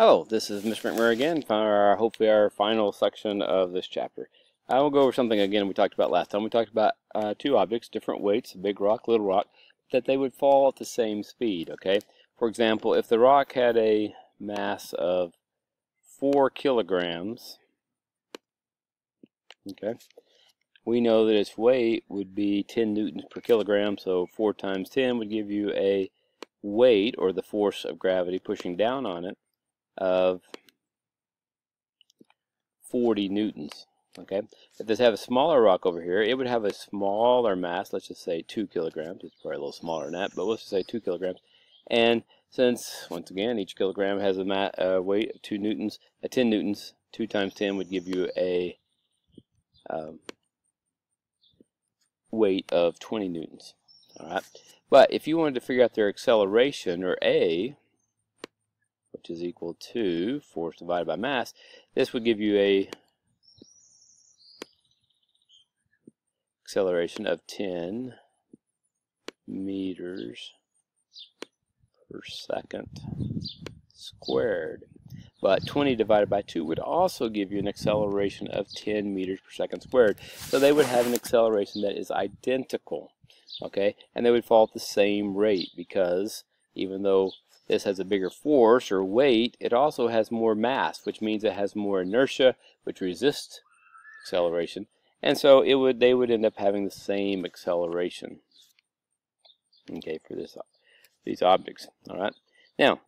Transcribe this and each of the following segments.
Hello, this is Mr. McMurry again for our, hopefully our final section of this chapter. I will go over something again we talked about last time. We talked about uh, two objects, different weights, big rock, little rock, that they would fall at the same speed, okay? For example, if the rock had a mass of 4 kilograms, okay, we know that its weight would be 10 newtons per kilogram, so 4 times 10 would give you a weight, or the force of gravity pushing down on it, of 40 newtons. Okay, if this have a smaller rock over here, it would have a smaller mass. Let's just say two kilograms. It's probably a little smaller than that, but let's just say two kilograms. And since once again each kilogram has a uh, weight of two newtons, a 10 newtons, two times 10 would give you a um, weight of 20 newtons. All right, but if you wanted to figure out their acceleration or a, which is equal to force divided by mass, this would give you a acceleration of 10 meters per second squared. But 20 divided by 2 would also give you an acceleration of 10 meters per second squared. So they would have an acceleration that is identical. Okay, and they would fall at the same rate because even though this has a bigger force or weight, it also has more mass, which means it has more inertia, which resists acceleration. And so it would they would end up having the same acceleration. Okay, for this these objects. All right. Now,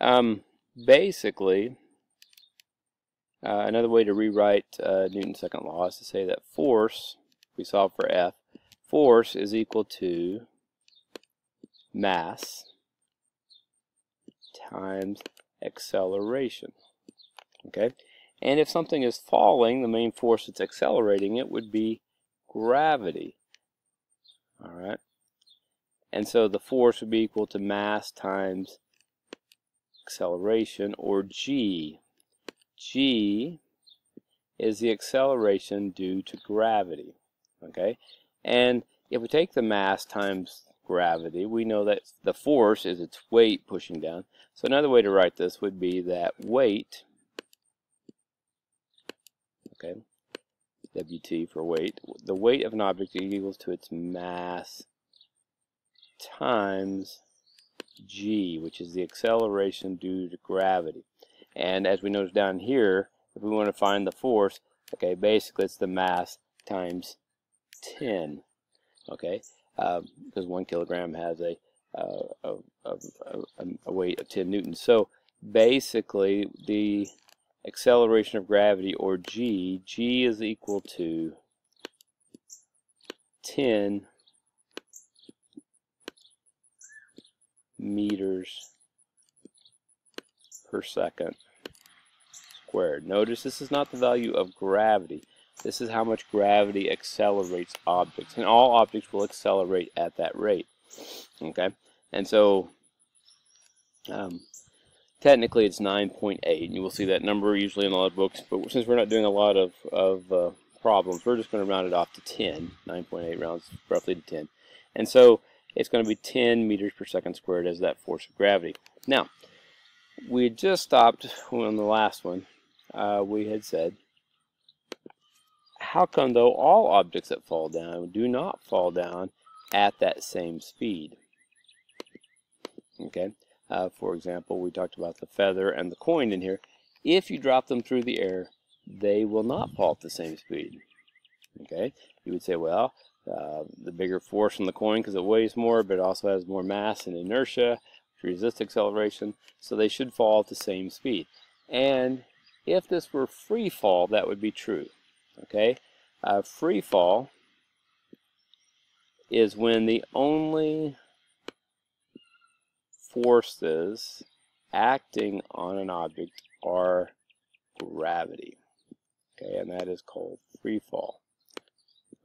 um, basically, uh, another way to rewrite uh, Newton's second law is to say that force, we solve for F, force is equal to mass times acceleration. Okay, and if something is falling, the main force that's accelerating it would be gravity. All right, and so the force would be equal to mass times acceleration, or g. g is the acceleration due to gravity. Okay, and if we take the mass times gravity, we know that the force is its weight pushing down. So another way to write this would be that weight, okay, WT for weight, the weight of an object equals to its mass times g, which is the acceleration due to gravity. And as we notice down here, if we want to find the force, okay, basically it's the mass times 10, okay, because one kilogram has a, uh, a, a, a, weight of 10 newtons. So basically the acceleration of gravity or g, g is equal to 10 meters per second squared. Notice this is not the value of gravity. This is how much gravity accelerates objects. And all objects will accelerate at that rate. Okay? And so, um, technically it's 9.8. And you will see that number usually in a lot of books. But since we're not doing a lot of, of uh, problems, we're just going to round it off to 10. 9.8 rounds roughly to 10. And so, it's going to be 10 meters per second squared as that force of gravity. Now, we just stopped on the last one. Uh, we had said how come though all objects that fall down do not fall down at that same speed? Okay, uh, for example, we talked about the feather and the coin in here. If you drop them through the air, they will not fall at the same speed. Okay, you would say, well, uh, the bigger force on the coin because it weighs more, but it also has more mass and inertia to resist acceleration, so they should fall at the same speed. And if this were free fall, that would be true. Okay, uh, free fall is when the only forces acting on an object are gravity. Okay, and that is called free fall.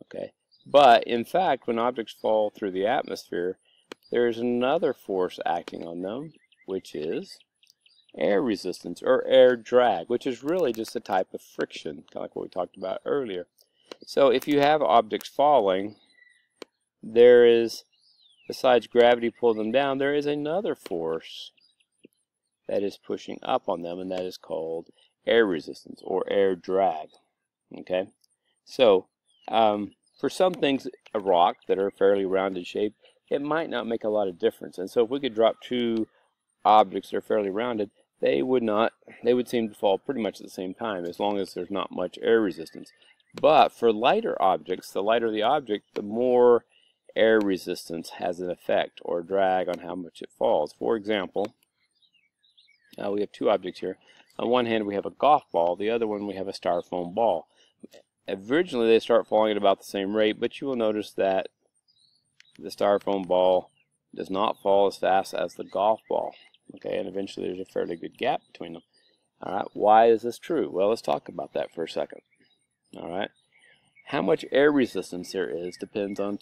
Okay, but in fact, when objects fall through the atmosphere, there is another force acting on them, which is air resistance or air drag, which is really just a type of friction, kind of like what we talked about earlier. So if you have objects falling, there is, besides gravity pulling them down, there is another force that is pushing up on them, and that is called air resistance or air drag. Okay, so um, for some things, a rock that are fairly rounded shape, it might not make a lot of difference. And so if we could drop two objects that are fairly rounded, they would not, they would seem to fall pretty much at the same time as long as there's not much air resistance. But for lighter objects, the lighter the object, the more air resistance has an effect or drag on how much it falls. For example, uh, we have two objects here. On one hand we have a golf ball, the other one we have a styrofoam ball. Originally they start falling at about the same rate, but you will notice that the styrofoam ball does not fall as fast as the golf ball. Okay, and eventually there's a fairly good gap between them. All right, why is this true? Well, let's talk about that for a second. All right, how much air resistance there is depends on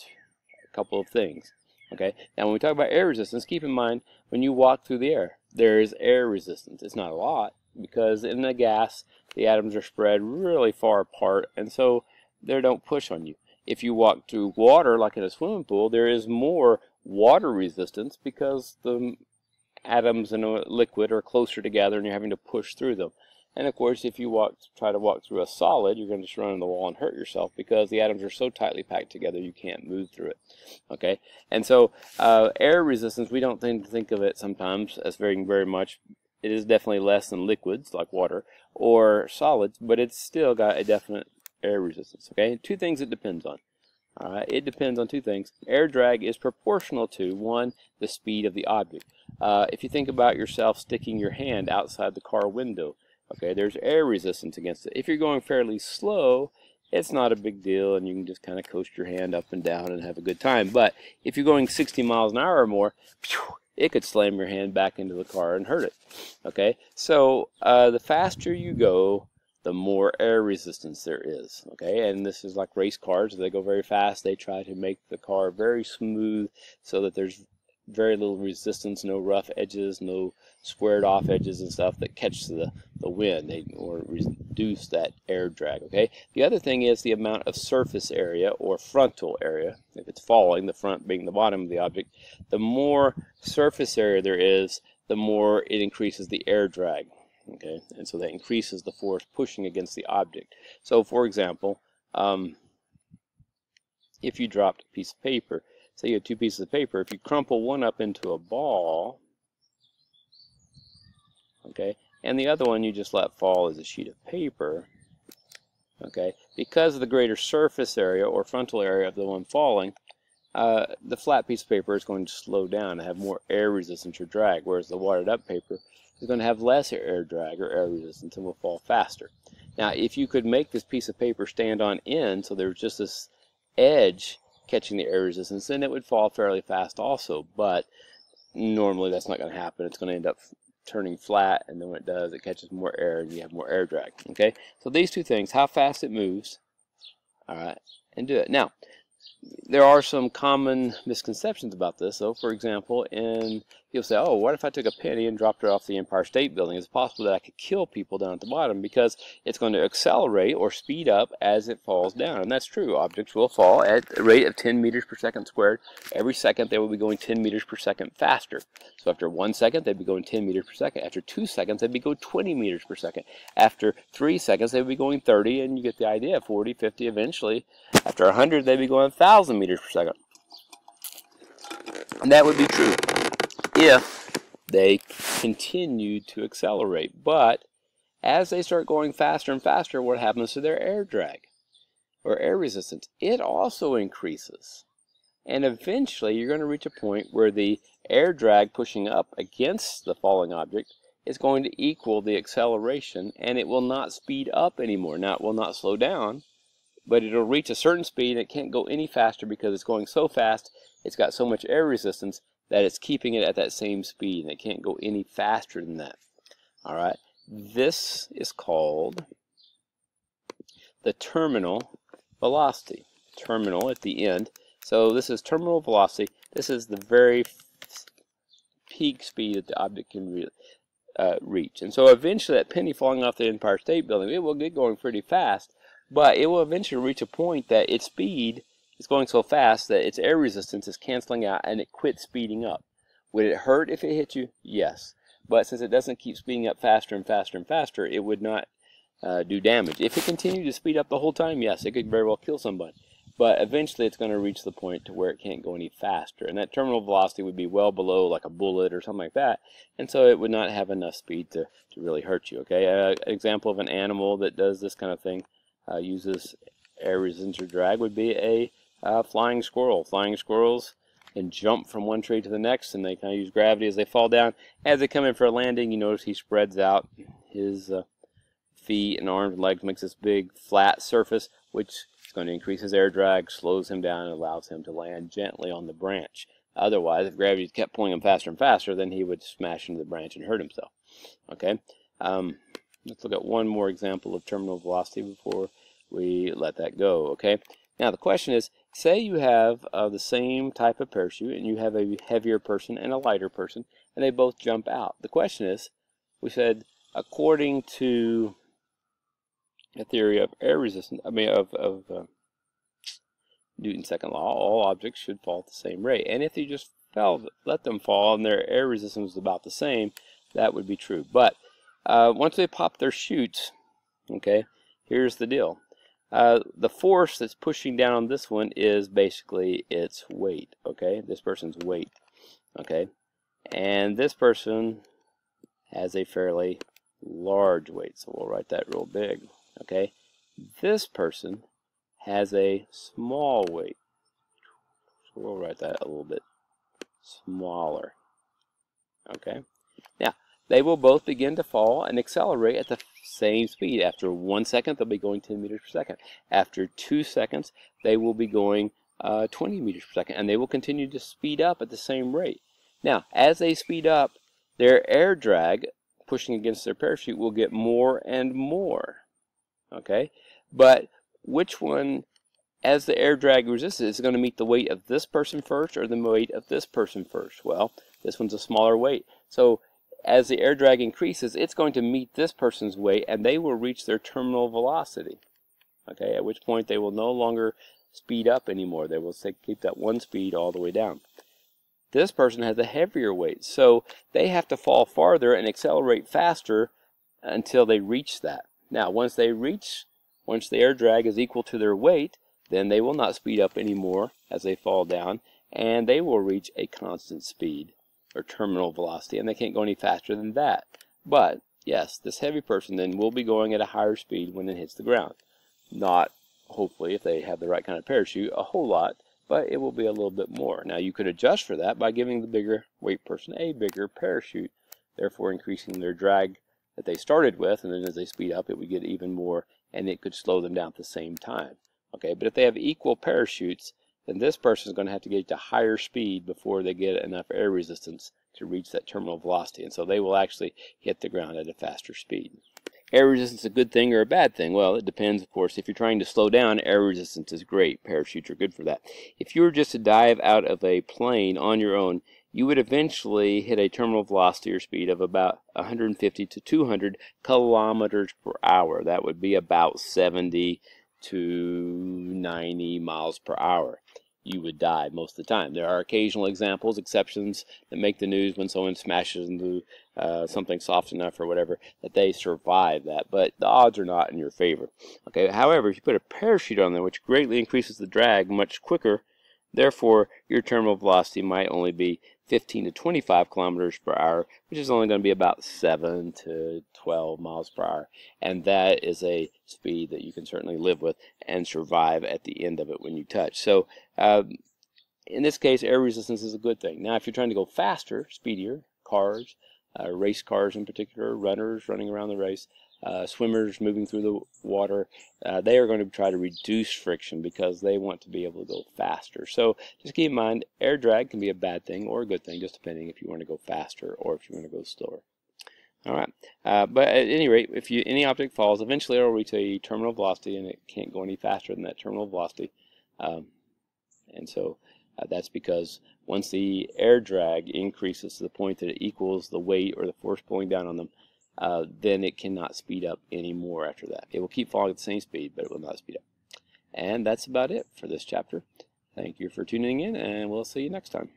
a couple of things. Okay, now when we talk about air resistance, keep in mind when you walk through the air, there is air resistance. It's not a lot because in the gas, the atoms are spread really far apart, and so they don't push on you. If you walk through water, like in a swimming pool, there is more water resistance because the atoms in a liquid are closer together and you're having to push through them. And of course, if you walk, try to walk through a solid, you're going to just run into the wall and hurt yourself because the atoms are so tightly packed together you can't move through it. Okay, and so uh, air resistance, we don't to think of it sometimes as very very much. It is definitely less than liquids like water or solids, but it's still got a definite air resistance. Okay, two things it depends on. It depends on two things. Air drag is proportional to one, the speed of the object. Uh, if you think about yourself sticking your hand outside the car window, okay, there's air resistance against it. If you're going fairly slow, it's not a big deal and you can just kind of coast your hand up and down and have a good time. But if you're going 60 miles an hour or more, it could slam your hand back into the car and hurt it. Okay, so uh, the faster you go, the more air resistance there is. Okay, and this is like race cars. They go very fast. They try to make the car very smooth so that there's very little resistance, no rough edges, no squared off edges and stuff that catch the, the wind they, or reduce that air drag. Okay. The other thing is the amount of surface area or frontal area. If it's falling, the front being the bottom of the object, the more surface area there is, the more it increases the air drag okay? And so that increases the force pushing against the object. So for example um, if you dropped a piece of paper say you had two pieces of paper if you crumple one up into a ball okay and the other one you just let fall as a sheet of paper okay because of the greater surface area or frontal area of the one falling uh, the flat piece of paper is going to slow down and have more air resistance or drag whereas the watered up paper is going to have less air drag or air resistance and will fall faster. Now, if you could make this piece of paper stand on end so there's just this edge catching the air resistance, then it would fall fairly fast also. But normally that's not going to happen. It's going to end up turning flat, and then when it does, it catches more air and you have more air drag. Okay, so these two things, how fast it moves, all right, and do it. Now, there are some common misconceptions about this. So, for example, in people say, oh, what if I took a penny and dropped it off the Empire State Building? It's possible that I could kill people down at the bottom because it's going to accelerate or speed up as it falls down. And that's true. Objects will fall at a rate of 10 meters per second squared. Every second they will be going 10 meters per second faster. So after one second, they'd be going 10 meters per second. After two seconds, they'd be going 20 meters per second. After three seconds, they'd be going 30, and you get the idea, 40, 50, eventually. After 100, they'd be going 1,000 meters per second. And that would be true if they continued to accelerate. But as they start going faster and faster, what happens to their air drag or air resistance? It also increases. And eventually you're going to reach a point where the air drag pushing up against the falling object is going to equal the acceleration and it will not speed up anymore. Now it will not slow down, but it'll reach a certain speed and it can't go any faster because it's going so fast, it's got so much air resistance that it's keeping it at that same speed and it can't go any faster than that. All right, this is called the terminal velocity. Terminal at the end. So this is terminal velocity. This is the very peak speed that the object can re uh, reach. And so eventually that penny falling off the Empire State Building, it will get going pretty fast, but it will eventually reach a point that its speed is going so fast that its air resistance is canceling out and it quits speeding up. Would it hurt if it hit you? Yes. but since it doesn't keep speeding up faster and faster and faster, it would not uh, do damage. If it continued to speed up the whole time, yes, it could very well kill somebody. But eventually it's going to reach the point to where it can't go any faster. And that terminal velocity would be well below like a bullet or something like that. And so it would not have enough speed to, to really hurt you. Okay, an example of an animal that does this kind of thing, uh, this air resistance drag, would be a uh, flying squirrel. Flying squirrels can jump from one tree to the next and they kind of use gravity as they fall down. As they come in for a landing, you notice he spreads out his uh, feet and arms and legs, makes this big flat surface, which is going to increase his air drag, slows him down, and allows him to land gently on the branch. Otherwise, if gravity kept pulling him faster and faster, then he would smash into the branch and hurt himself. Okay, um, let's look at one more example of terminal velocity before we let that go. Okay, now the question is, say you have uh, the same type of parachute and you have a heavier person and a lighter person, and they both jump out. The question is, we said according to a theory of air resistance, I mean of, of uh, Newton's second law, all objects should fall at the same rate. And if you just fell, let them fall and their air resistance was about the same, that would be true. But uh, once they pop their chutes, okay, here's the deal. Uh, the force that's pushing down on this one is basically its weight, okay? This person's weight, okay? And this person has a fairly large weight, so we'll write that real big, okay? This person has a small weight, so we'll write that a little bit smaller, okay? Now, they will both begin to fall and accelerate at the same speed. After one second, they'll be going 10 meters per second. After two seconds, they will be going uh, 20 meters per second, and they will continue to speed up at the same rate. Now, as they speed up, their air drag pushing against their parachute will get more and more. Okay? But which one, as the air drag resists, is going to meet the weight of this person first or the weight of this person first? Well, this one's a smaller weight. So as the air drag increases, it's going to meet this person's weight and they will reach their terminal velocity. Okay, at which point they will no longer speed up anymore. They will keep that one speed all the way down. This person has a heavier weight, so they have to fall farther and accelerate faster until they reach that. Now, once they reach, once the air drag is equal to their weight, then they will not speed up anymore as they fall down, and they will reach a constant speed or terminal velocity, and they can't go any faster than that. But, yes, this heavy person then will be going at a higher speed when it hits the ground. Not, hopefully, if they have the right kind of parachute, a whole lot, but it will be a little bit more. Now, you could adjust for that by giving the bigger weight person a bigger parachute, therefore increasing their drag that they started with, and then as they speed up, it would get even more, and it could slow them down at the same time. Okay, but if they have equal parachutes, then this person is going to have to get to higher speed before they get enough air resistance to reach that terminal velocity. And so they will actually hit the ground at a faster speed. Air resistance a good thing or a bad thing? Well, it depends, of course. If you're trying to slow down, air resistance is great. Parachutes are good for that. If you were just to dive out of a plane on your own, you would eventually hit a terminal velocity or speed of about 150 to 200 kilometers per hour. That would be about 70 to 90 miles per hour you would die most of the time. There are occasional examples, exceptions that make the news when someone smashes into uh, something soft enough or whatever that they survive that, but the odds are not in your favor. Okay. However, if you put a parachute on there, which greatly increases the drag much quicker, therefore your terminal velocity might only be 15 to 25 kilometers per hour, which is only going to be about 7 to 12 miles per hour. And that is a speed that you can certainly live with and survive at the end of it when you touch. So um, in this case, air resistance is a good thing. Now, if you're trying to go faster, speedier, cars, uh, race cars in particular, runners running around the race, uh, swimmers moving through the water, uh, they are going to try to reduce friction because they want to be able to go faster. So just keep in mind, air drag can be a bad thing or a good thing, just depending if you want to go faster or if you want to go slower. All right, uh, but at any rate, if you, any object falls, eventually it will reach a terminal velocity and it can't go any faster than that terminal velocity. Um, and so uh, that's because once the air drag increases to the point that it equals the weight or the force pulling down on them, uh, then it cannot speed up anymore after that. It will keep falling at the same speed, but it will not speed up. And that's about it for this chapter. Thank you for tuning in, and we'll see you next time.